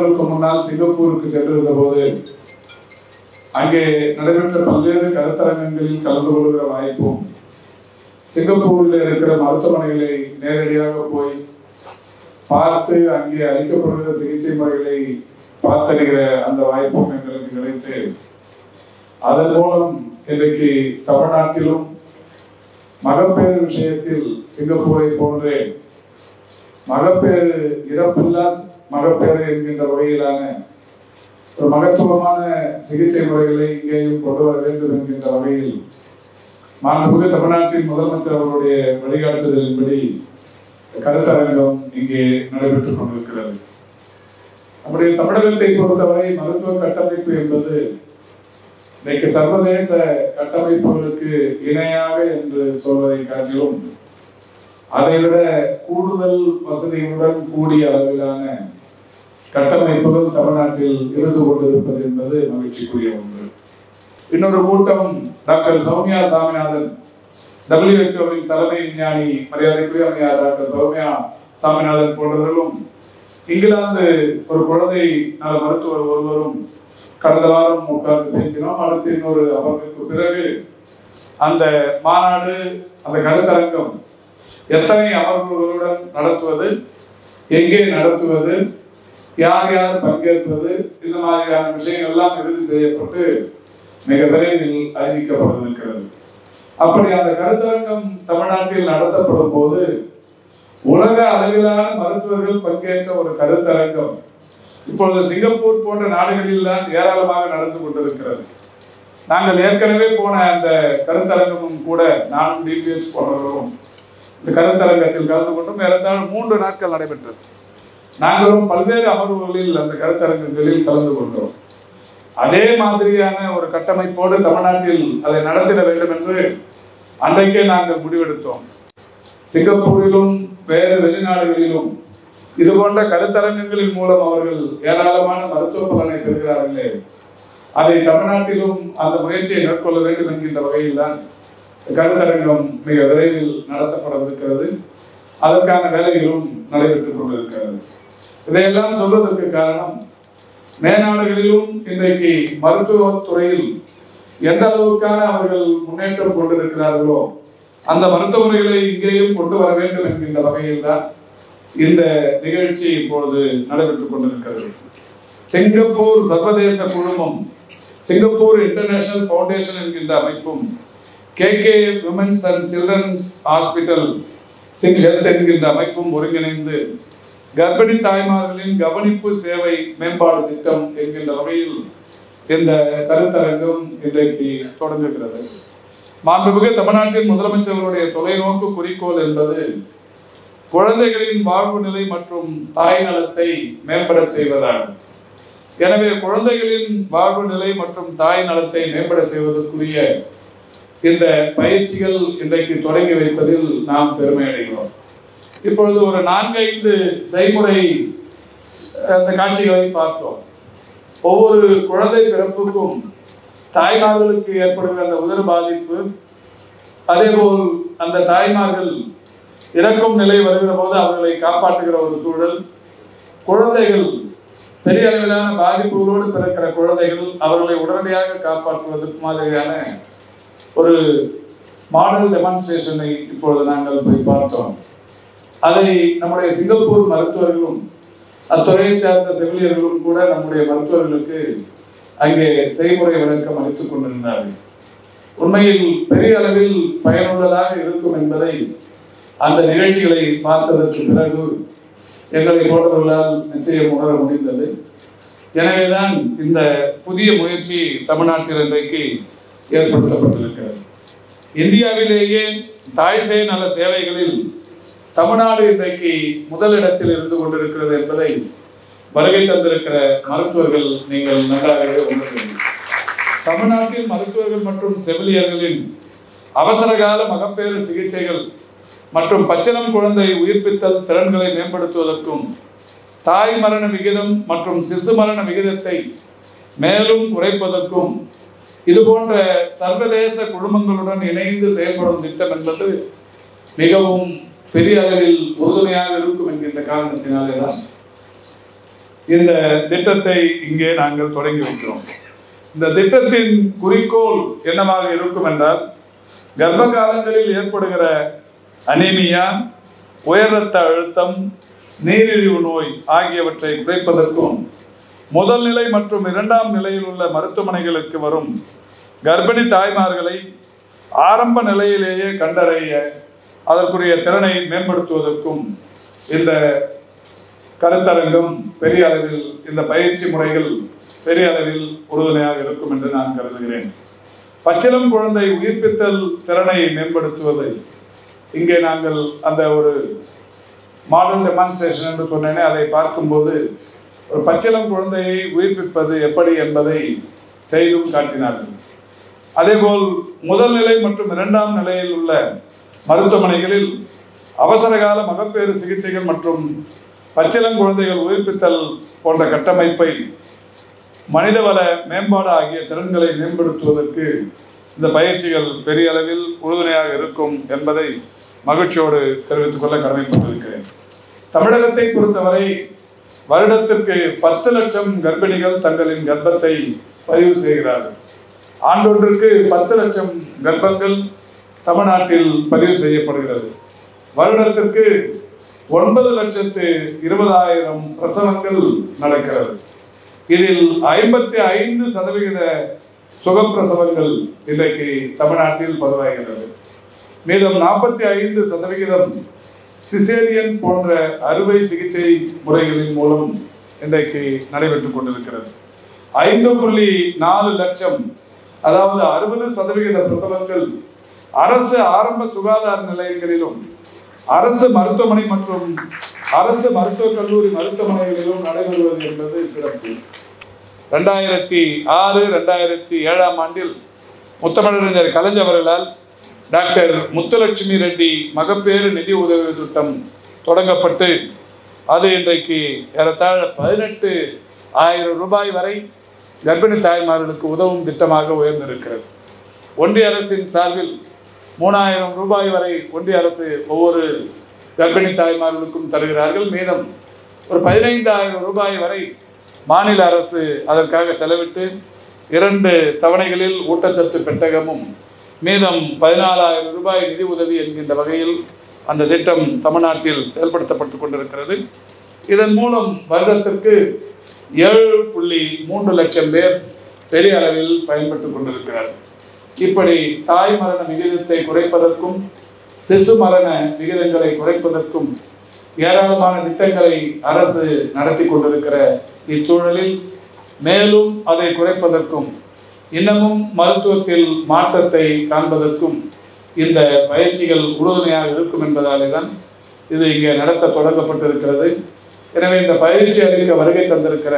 ஆண்டுகளுக்கு முன்னால் சிங்கப்பூருக்கு சென்றிருந்த போது அங்கே நடைபெற்ற பல்வேறு கருத்தரங்கங்களில் கலந்து கொள்கிற வாய்ப்பும் சிங்கப்பூரில் இருக்கிற மருத்துவமனைகளை நேரடியாக போய் பார்த்து அங்கே அளிக்கப்படுகிற சிகிச்சை முறைகளை பார்த்தறிகிற அந்த வாய்ப்பும் எங்களுக்கு கிடைத்து அதன் மூலம் இன்றைக்கு தமிழ்நாட்டிலும் மகப்பேறு விஷயத்தில் சிங்கப்பூரை போன்றே மகப்பேறு இறப்பில்லா மகப்பேறு என்கின்ற வகையிலான ஒரு மகத்துவமான சிகிச்சை முறைகளை இங்கேயும் கொண்டு வர வேண்டும் என்கின்ற வகையில் மாண்புமிகு தமிழ்நாட்டின் முதலமைச்சர் அவருடைய வழிகாட்டுதலின்படி கருத்தரங்கம் இங்கே நடைபெற்றுக் கொண்டிருக்கிறது. நம்முடைய தமிழகத்தை பொறுத்தவரை மருத்துவ கட்டமைப்பு என்பது இன்றைக்கு சர்வதேச கட்டமைப்புகளுக்கு இணையாக என்று சொல்வதை காட்டிலும் அதைவிட கூடுதல் வசதியுடன் கூடிய அளவிலான கட்டமைப்புகள் தமிழ்நாட்டில் இருந்து கொண்டிருப்பது என்பது மகிழ்ச்சிக்குரிய ஒன்று. இன்னொரு கூட்டம் டாக்டர் சௌமியா சாமிநாதன் டபிள்யூஹெச்ஓவின் தலைமை விஞ்ஞானி மரியாதைக்குரிய அம்மையார் டாக்டர் சௌமியா சாமிநாதன் போன்றவர்களும் இங்கிலாந்து ஒரு குழந்தை நல மருத்துவர் ஒருவரும் கடந்த வாரம் உட்கார்ந்து பேசினோம். அடுத்து இன்னொரு அவர்களுக்கு பிறகு அந்த மாநாடு அந்த கருத்தரங்கம் எத்தனை அமர்வுகளுடன் நடத்துவது? எங்கே நடத்துவது? யார் யார் பங்கேற்பது? இந்த மாதிரியான விஷயங்கள் எல்லாம் இறுதி செய்யப்பட்டு மிக விரைவில் அறிவிக்கப்பட்டிருக்கிறது. அப்படி அந்த கருத்தரங்கம் தமிழ்நாட்டில் நடத்தப்படும் போது உலக அளவிலான மருத்துவர்கள் பங்கேற்ற ஒரு கருத்தரங்கம் இப்பொழுது சிங்கப்பூர் போன்ற நாடுகளில் தான் ஏராளமாக நடந்து கொண்டிருக்கிறது. நாங்கள் ஏற்கனவே போன அந்த கருத்தரங்கமும் கூட நானும் டிபிஎஸ் போன்றவர்களும் இந்த கருத்தரங்கத்தில் கலந்து கொண்டும் ஏறத்தாழ மூன்று நாட்கள் நடைபெற்றது. நாங்களும் பல்வேறு அமர்வுகளில் அந்த கருத்தரங்கங்களில் கலந்து கொண்டோம். அதே மாதிரியான ஒரு கட்டமைப்போடு தமிழ்நாட்டில் அதை நடத்திட வேண்டும் என்று அன்றைக்கே நாங்கள் முடிவெடுத்தோம். சிங்கப்பூரிலும் வேறு வெளிநாடுகளிலும் இது போன்ற கருத்தரங்கங்களின் மூலம் அவர்கள் ஏராளமான மருத்துவ பலனை பெறுகிறார்களே. அதை தமிழ்நாட்டிலும் அந்த முயற்சியை மேற்கொள்ள வேண்டும் என்கின்ற வகையில் தான் கருத்தரங்கம் மிக விரைவில் நடத்தப்படவிருக்கிறது. அதற்கான வேலைகளும் நடைபெற்றுக் கொண்டிருக்கிறது. இதையெல்லாம் சொல்வதற்கு காரணம் மேனாடுகளிலும் இன்றைக்கு மருத்துவத்துறையில் எந்த அளவுக்கான அவர்கள் முன்னேற்றம் கொண்டிருக்கிறார்களோ அந்த மருத்துவமுறைகளை இங்கேயும் கொண்டு வர வேண்டும் என்கின்ற வகையில் தான் இந்த நிகழ்ச்சி இப்பொழுது நடைபெற்றுக் கொண்டிருக்கிறது. சிங்கப்பூர் சர்வதேச குழுமம் சிங்கப்பூர் இன்டர்நேஷனல் ஃபவுண்டேஷன் என்கின்ற அமைப்பும் KK women's and children's hospital SingHealth என்கின்ற அமைப்பும் ஒருங்கிணைந்து கர்ப்பிணி தாய்மார்களின் கவனிப்பு சேவை மேம்பாடு திட்டம் என்கின்ற வகையில் இந்த கருத்தரங்கம் இன்றைக்கு தொடங்குகிறது. மாண்புமிகு தமிழ்நாட்டின் முதலமைச்சர்களுடைய தொலைநோக்கு குறிக்கோள் என்பது குழந்தைகளின் வாழ்வு நிலை மற்றும் தாய் நலத்தை மேம்பட செய்வதாகும். எனவே குழந்தைகளின் வாழ்வு நிலை மற்றும் தாய் நலத்தை மேம்பட செய்வதற்குரிய இந்த பயிற்சிகள் இன்றைக்கு தொடங்கி வைப்பதில் நாம் பெருமை அடைகிறோம். இப்பொழுது ஒரு நான்கைந்து செய்முறை அந்த காட்சிகளை பார்த்தோம். ஒவ்வொரு குழந்தை பிறப்புக்கும் தாய்மார்களுக்கு ஏற்படுகிற அந்த உதர் பாதிப்பு அதேபோல் அந்த தாய்மார்கள் இறக்கும் நிலை வருகிற போது அவர்களை காப்பாற்றுகிற ஒரு சூழல். குழந்தைகள் பெரிய அளவிலான பாதிப்புகளோடு பிறக்கிற குழந்தைகள் அவர்களை உடனடியாக காப்பாற்றுவதற்கு மாதிரியான ஒரு மாடல் டெமான்ஸ்ட்ரேஷனை இப்பொழுது நாங்கள் போய் பார்த்தோம். அதை நம்முடைய சிங்கப்பூர் மருத்துவர்களும் அத்துறையை சார்ந்த செவிலியர்களும் கூட நம்முடைய மருத்துவர்களுக்கு அங்கே செய்முறை விளக்கம் அளித்துக் கொண்டிருந்தார்கள். உண்மையில் பெரிய அளவில் பயனுள்ளதாக இருக்கும் என்பதை அந்த நிகழ்ச்சிகளை பார்த்ததற்கு பிறகு எங்களை போன்றவர்களால் நிச்சயம் உணர முடிந்தது. எனவேதான் இந்த புதிய முயற்சி தமிழ்நாட்டில் இன்றைக்கு ஏற்படுத்தப்பட்டிருக்கிறது. இந்தியாவிலேயே தாய் சேய் நல சேவைகளில் தமிழ்நாடு இன்றைக்கு முதலிடத்தில் இருந்து கொண்டிருக்கிறது என்பதை வருகை தந்திருக்கிற மருத்துவர்கள் நீங்கள் நன்றாகவே உணர்கிறீர்கள் தமிழ்நாட்டில் மருத்துவர்கள் மற்றும் செவிலியர்களின் அவசரகால மகப்பேறு சிகிச்சைகள் மற்றும் பச்சிளம் குழந்தை உயிர்ப்பித்தல் திறன்களை மேம்படுத்துவதற்கும் தாய் மரண விகிதம் மற்றும் சிசு மரண விகிதத்தை மேலும் குறைப்பதற்கும் இது போன்ற சர்வதேச குழுமங்களுடன் இணைந்து செயல்படும் திட்டம் என்பது மிகவும் பெரிய அளவில் உறுதுணையாக இருக்கும் என்கின்ற காரணத்தினாலே தான் இந்த திட்டத்தை இங்கே நாங்கள் தொடங்கி வைக்கிறோம். இந்த திட்டத்தின் குறிக்கோள் என்னவாக இருக்கும் என்றால் கர்ப்ப காலங்களில் ஏற்படுகிற அனீமியா உயர் ரத்த அழுத்தம் நீரிழிவு நோய் ஆகியவற்றை குறைப்பதற்கும் முதல் நிலை மற்றும் இரண்டாம் நிலையில் உள்ள மருத்துவமனைகளுக்கு வரும் கர்ப்பிணி தாய்மார்களை ஆரம்ப நிலையிலேயே கண்டறிய அதற்குரிய திறனை மேம்படுத்துவதற்கும் இந்த கருத்தரங்கம் பெரிய அளவில் இந்த பயிற்சி முறைகள் பெரிய அளவில் உறுதுணையாக இருக்கும் என்று நான் கருதுகிறேன். பச்சிலம் குழந்தை உயிர்ப்பித்தல் திறனை மேம்படுத்துவதை இங்கே நாங்கள் அந்த ஒரு மாடல் டெமான்ஸ்ட்ரேஷன் என்று சொன்னேனே அதை பார்க்கும்போது ஒரு பச்சிலம் குழந்தையை உயிர்ப்பிப்பது எப்படி என்பதை செய்தும் காட்டினார்கள். அதேபோல் முதல் நிலை மற்றும் இரண்டாம் நிலையில் உள்ள மருத்துவமனைகளில் அவசரகால மகப்பேறு சிகிச்சைகள் மற்றும் பச்சிலம் குழந்தைகள் உயிர்ப்பித்தல் போன்ற கட்டமைப்பை மனிதவள மேம்பாடு ஆகிய திறன்களை மேம்படுத்துவதற்கு இந்த பயிற்சிகள் பெரிய அளவில் உறுதுணையாக இருக்கும் என்பதை மகிழ்ச்சியோடு தெரிவித்துக் கொள்ள கடமைப்பட்டிருக்கிறேன். தமிழகத்தை பொறுத்தவரை வருடத்திற்கு பத்து லட்சம் கர்ப்பிணிகள் தங்களின் கர்ப்பத்தை பதிவு செய்கிறார்கள். ஆண்டொன்றுக்கு பத்து லட்சம் கர்ப்பங்கள் தமிழ்நாட்டில் பதிவு செய்யப்படுகிறது. வருடத்திற்கு ஒன்பது லட்சத்து இருபதாயிரம் பிரசவங்கள் நடக்கிறது. இதில் ஐம்பத்தி ஐந்து சதவிகித சுகப்பிரசவங்கள் இன்றைக்கு தமிழ்நாட்டில் பதிவாகிறது மீதம் நாற்பத்தி ஐந்து சதவிகிதம் சிசேரியன் போன்ற அறுவை சிகிச்சை முறைகளின் மூலம் இன்றைக்கு நடைபெற்றுக் கொண்டிருக்கிறது. ஐந்து புள்ளி நாலு லட்சம் அதாவது அறுபது சதவிகித பிரசவங்கள் அரசு ஆரம்ப சுகாதார நிலையங்களிலும் அரசு மருத்துவமனை மற்றும் அரசு மருத்துவக் கல்லூரி மருத்துவமனைகளிலும் நடைபெறுவது என்பது சிறப்பு. ரெண்டாயிரத்தி ஆறு ரெண்டாயிரத்தி ஏழாம் ஆண்டில் முத்தமிழறிஞர் கலைஞர் அவர்களால் டாக்டர் முத்துலட்சுமி ரெட்டி மகப்பேறு நிதி உதவி திட்டம் தொடங்கப்பட்டு அது இன்றைக்கு ஏறத்தாழ பதினெட்டு ஆயிரம் ரூபாய் வரை கர்ப்பிணி தாய்மார்களுக்கு உதவும் திட்டமாக உயர்ந்திருக்கிறது. ஒன்றிய அரசின் சார்பில் மூணாயிரம் ரூபாய் வரை ஒன்றிய அரசு ஒவ்வொரு கர்ப்பிணி தாய்மார்களுக்கும் தருகிறார்கள். மீதம் ஒரு பதினைந்தாயிரம் ரூபாய் வரை மாநில அரசு அதற்காக செலவிட்டு இரண்டு தவணைகளில் ஊட்டச்சத்து பெட்டகமும் மீதம் பதினாலாயிரம் ரூபாய் நிதி உதவி என்கின்ற வகையில் அந்த திட்டம் தமிழ்நாட்டில் செயல்படுத்தப்பட்டு கொண்டிருக்கிறது. இதன் மூலம் வருடத்திற்கு ஏழு புள்ளி மூன்று லட்சம் பேர் பெரிய அளவில் பயன்பட்டு கொண்டிருக்கிறார். இப்படி தாய் மரண விகிதத்தை குறைப்பதற்கும் சிசு மரண விகிதங்களை குறைப்பதற்கும் ஏராளமான திட்டங்களை அரசு நடத்தி கொண்டிருக்கிற இச்சூழலில் மேலும் அதை குறைப்பதற்கும் இன்னமும் மருத்துவத்தில் மாற்றத்தை காண்பதற்கும் இந்த பயிற்சிகள் உறுதுணையாக இருக்கும் என்பதாலே தான் இது இங்கே நடத்த தொடங்கப்பட்டிருக்கிறது. எனவே இந்த பயிற்சி அளிக்க வருகை தந்திருக்கிற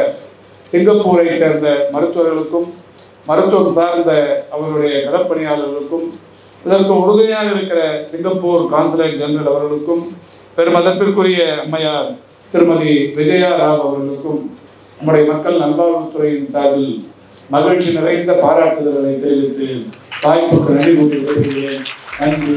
சிங்கப்பூரை சேர்ந்த மருத்துவர்களுக்கும் மருத்துவம் சார்ந்த அவர்களுடைய களப்பணியாளர்களுக்கும் இதற்கு உறுதுணையாக இருக்கிற சிங்கப்பூர் கான்சுலேட் ஜெனரல் அவர்களுக்கும் பெருமதப்பிற்குரிய அம்மையார் திருமதி விஜயா ராவ் அவர்களுக்கும் நம்முடைய மக்கள் நல்வாழ்வுத்துறையின் சார்பில் மகிழ்ச்சி நிறைந்த பாராட்டுதல்களை தெரிவித்து வாய்ப்புக்கு நன்றி கூறி வருகிறேன் நன்றி.